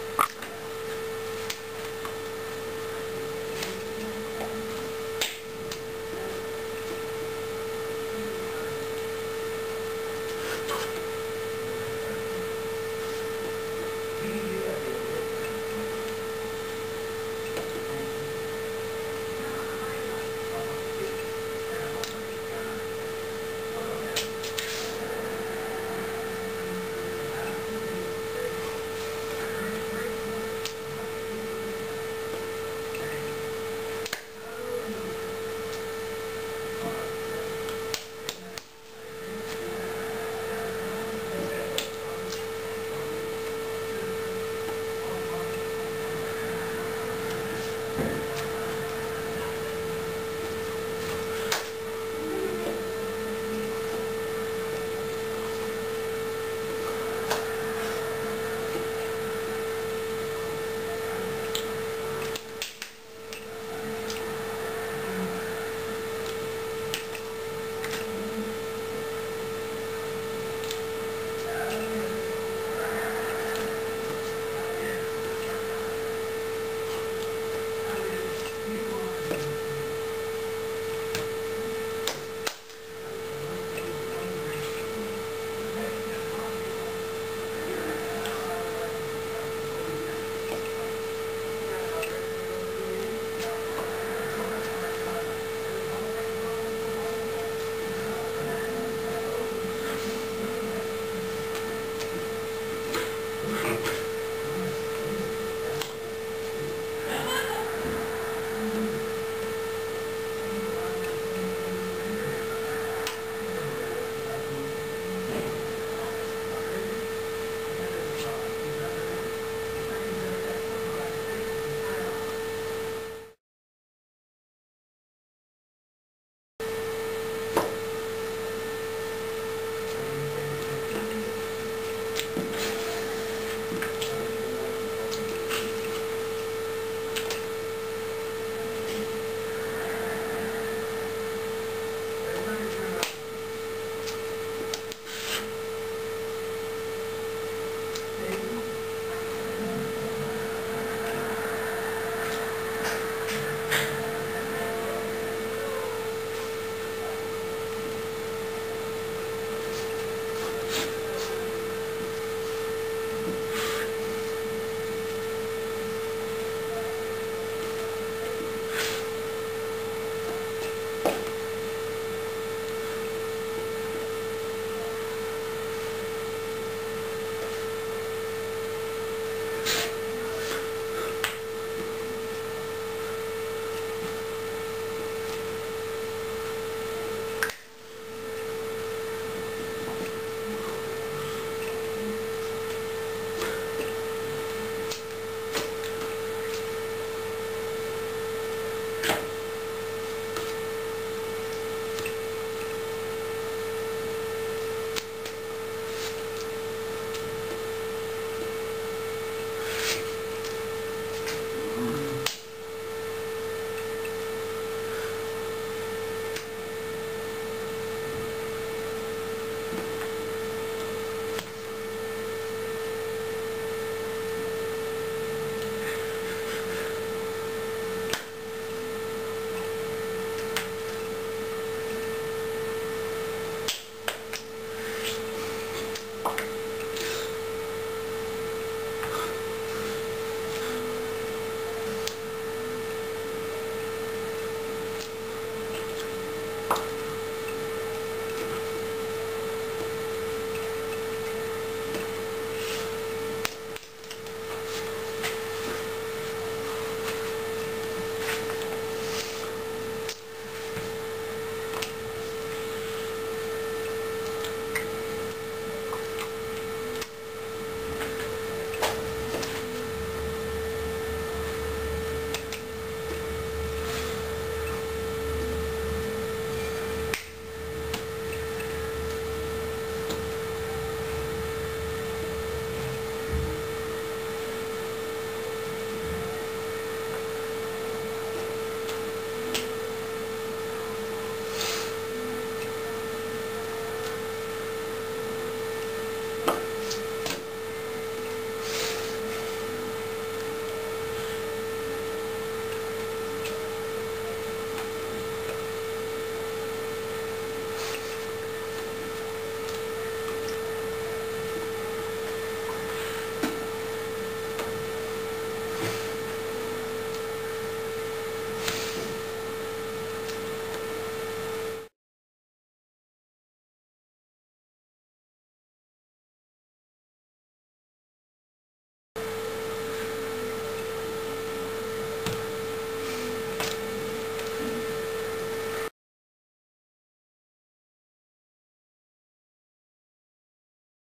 you